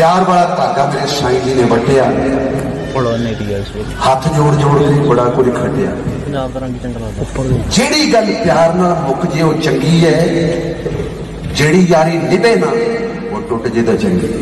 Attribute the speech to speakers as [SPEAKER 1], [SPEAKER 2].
[SPEAKER 1] ਪਿਆਰ ਵਾਲਾ ਧਾਗਾ ਮੇਰੇ ਸਾਈਂ ਜੀ ਨੇ ਵੱਟਿਆ।
[SPEAKER 2] ਫੜੋ ਨੇਰੀ ਇਸ ਵੇਲੇ
[SPEAKER 1] ਹੱਥ ਜੋੜ ਜੋੜ ਕੇ ਬੜਾ ਕੁਝ ਖੱਟਿਆ।
[SPEAKER 2] ਪੰਜਾਬ ਦਾ ਰੰਗ ਚੰਗਾ ਲੱਗਦਾ।
[SPEAKER 1] ਜਿਹੜੀ ਗੱਲ ਪਿਆਰ ਨਾਲ ਮੁੱਕ ਜੇ ਉਹ ਚੰਗੀ ਹੈ ਜਿਹੜੀ ਯਾਰੀ ਨਿਭੇ ਨਾ ਉਹ ਟੁੱਟ ਜੇ ਤਾਂ ਚੰਗੀ।